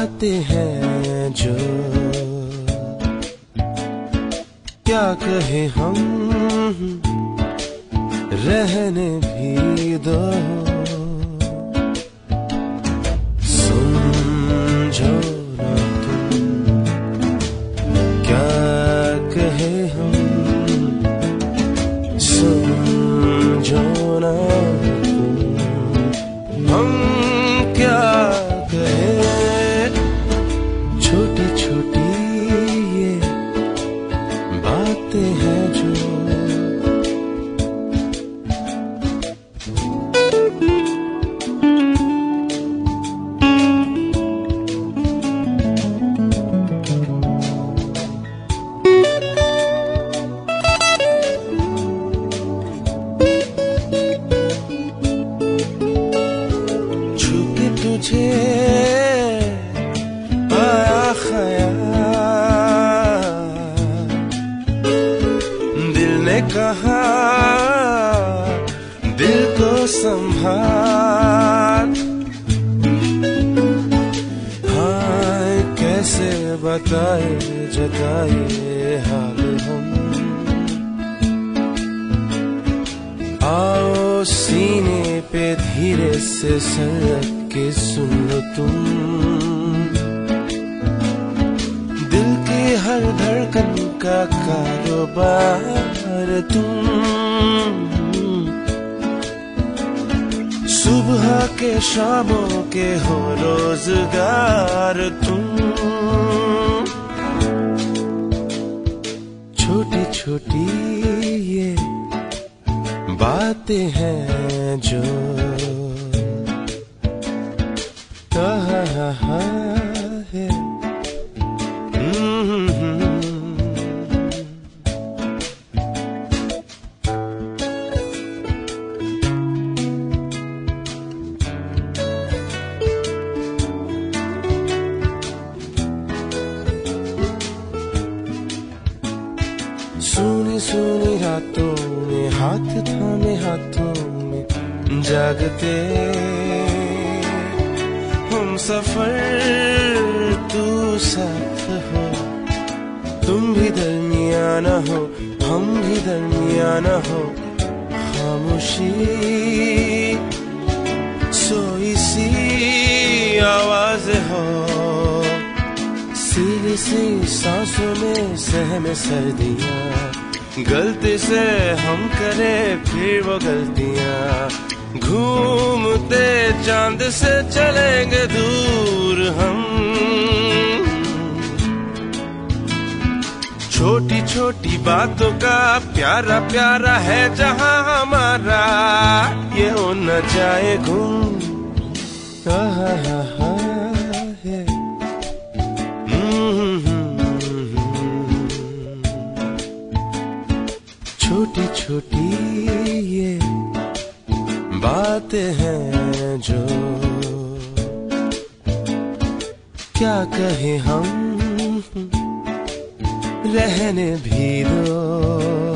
बातें हैं जो। क्या कहे हम? रहने भी दो। समझो क्या कहे हम? बातें सीने पे धीरे से सर के सुन लो तुम। दिल की हर धड़कन का कारोबार तुम। सुबह के शामों के हो रोज़गार तुम। छोटी छोटी बातें हैं जो कहा है हम्म। सुनी सुनी रातों में हाथ थामे हाथों में जागते। हम सफ़र तू साथ हो। तुम भी दरमिया न हो, हम भी दरमिया न हो। खामोशी सोई सी आवाज़ हो। सीधी सी सांसों में सहम सर्दियाँ। गलती से हम करे फिर वो गलतियाँ। घूमते चाँद से चलेंगे दूर हम। छोटी छोटी बातों का प्यारा प्यारा है जहाँ हमारा। ये हो न जाए घूम बातें हैं जो क्या कहें हम? रहने भी दो।